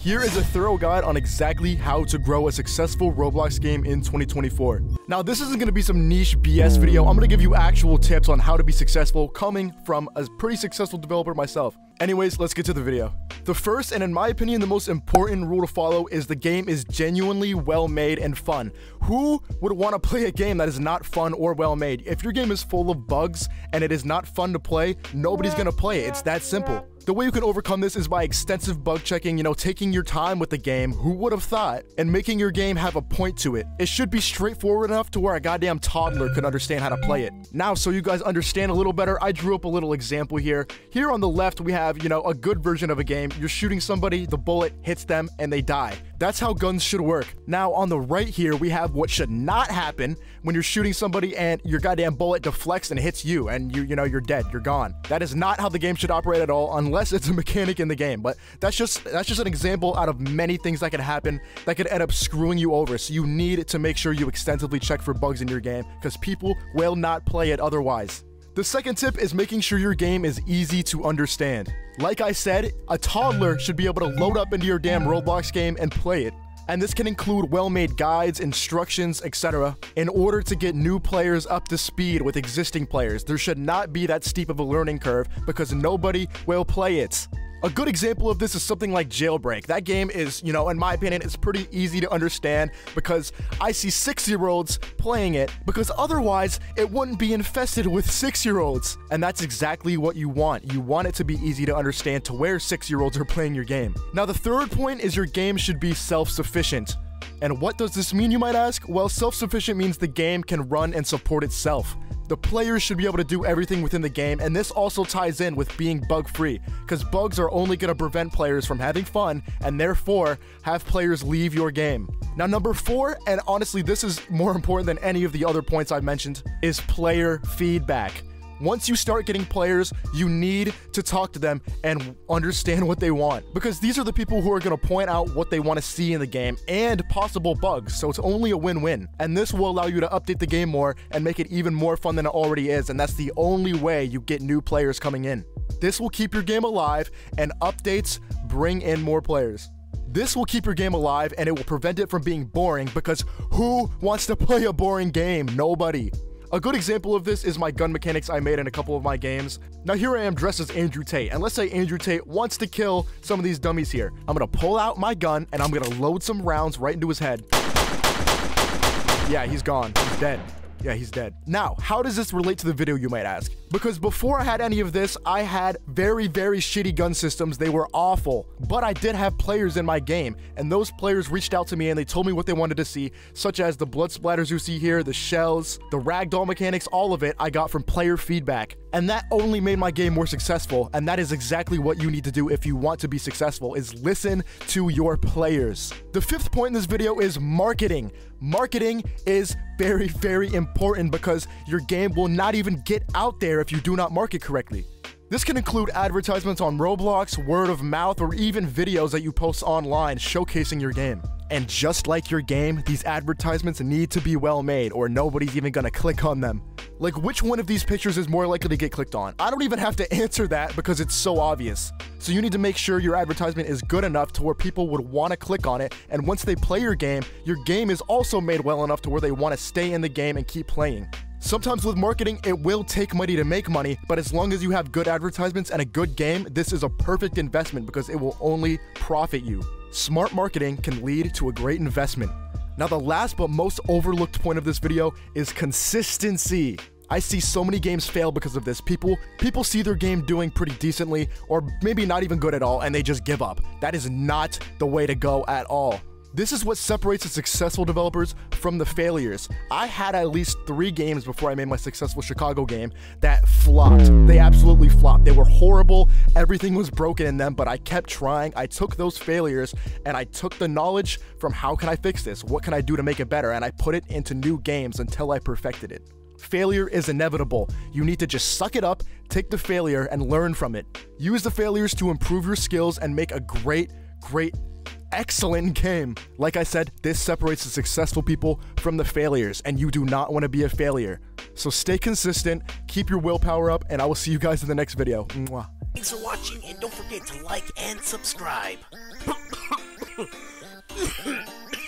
Here is a thorough guide on exactly how to grow a successful Roblox game in 2024. Now, this isn't going to be some niche BS video. I'm going to give you actual tips on how to be successful coming from a pretty successful developer myself. Anyways, let's get to the video. The first, and in my opinion, the most important rule to follow is the game is genuinely well made and fun. Who would want to play a game that is not fun or well made? If your game is full of bugs and it is not fun to play, nobody's going to play it. It's that simple. The way you can overcome this is by extensive bug checking, you know, taking your time with the game, who would have thought, and making your game have a point to it. It should be straightforward enough to where a goddamn toddler could understand how to play it. Now, so you guys understand a little better, I drew up a little example here. Here on the left, we have, you know, a good version of a game. You're shooting somebody, the bullet hits them, and they die. That's how guns should work. Now, on the right here, we have what should not happen when you're shooting somebody and your goddamn bullet deflects and hits you, and you, you know, you're dead, you're gone. That is not how the game should operate at all, unless it's a mechanic in the game. But that's just that's just an example out of many things that could happen that could end up screwing you over. So you need to make sure you extensively check for bugs in your game, because people will not play it otherwise. The second tip is making sure your game is easy to understand. Like I said, a toddler should be able to load up into your damn Roblox game and play it. And this can include well-made guides, instructions, etc. in order to get new players up to speed with existing players. There should not be that steep of a learning curve because nobody will play it. A good example of this is something like Jailbreak. That game is, you know, in my opinion, it's pretty easy to understand because I see six year olds playing it because otherwise it wouldn't be infested with six year olds. And that's exactly what you want. You want it to be easy to understand to where six year olds are playing your game. Now, the third point is your game should be self sufficient. And what does this mean, you might ask? Well, self sufficient means the game can run and support itself. The players should be able to do everything within the game, and this also ties in with being bug free, because bugs are only going to prevent players from having fun, and therefore have players leave your game. Now, number four, and honestly, this is more important than any of the other points I've mentioned, is player feedback. Once you start getting players, you need to talk to them and understand what they want. Because these are the people who are going to point out what they want to see in the game and possible bugs. So it's only a win-win. And this will allow you to update the game more and make it even more fun than it already is. And that's the only way you get new players coming in. This will keep your game alive and updates bring in more players. This will keep your game alive and it will prevent it from being boring because who wants to play a boring game? Nobody. A good example of this is my gun mechanics I made in a couple of my games. Now here I am dressed as Andrew Tate, and let's say Andrew Tate wants to kill some of these dummies here. I'm gonna pull out my gun, and I'm gonna load some rounds right into his head. Yeah, he's gone. He's dead. Yeah, he's dead. Now, how does this relate to the video, you might ask? Because before I had any of this, I had very, very shitty gun systems. They were awful. But I did have players in my game, and those players reached out to me and they told me what they wanted to see, such as the blood splatters you see here, the shells, the ragdoll mechanics, all of it I got from player feedback. And that only made my game more successful, and that is exactly what you need to do if you want to be successful, is listen to your players. The fifth point in this video is marketing. Marketing is very, very important because your game will not even get out there if you do not market correctly. This can include advertisements on Roblox, word of mouth, or even videos that you post online showcasing your game. And just like your game, these advertisements need to be well made or nobody's even gonna click on them. Like, which one of these pictures is more likely to get clicked on? I don't even have to answer that because it's so obvious. So you need to make sure your advertisement is good enough to where people would want to click on it, and once they play your game, your game is also made well enough to where they want to stay in the game and keep playing. Sometimes with marketing, it will take money to make money, but as long as you have good advertisements and a good game, this is a perfect investment because it will only profit you. Smart marketing can lead to a great investment. Now, the last but most overlooked point of this video is consistency. I see so many games fail because of this. People people see their game doing pretty decently or maybe not even good at all and they just give up. That is not the way to go at all. This is what separates the successful developers from the failures. I had at least three games before I made my successful Chicago game that flopped. They absolutely flopped. They were horrible. Everything was broken in them, but I kept trying. I took those failures and I took the knowledge from how can I fix this? What can I do to make it better? And I put it into new games until I perfected it. Failure is inevitable. You need to just suck it up, take the failure, and learn from it. Use the failures to improve your skills and make a great, great excellent game. Like I said, this separates the successful people from the failures, and you do not want to be a failure. So stay consistent, keep your willpower up, and I will see you guys in the next video. Mwah. Thanks for watching, and don't forget to like and subscribe.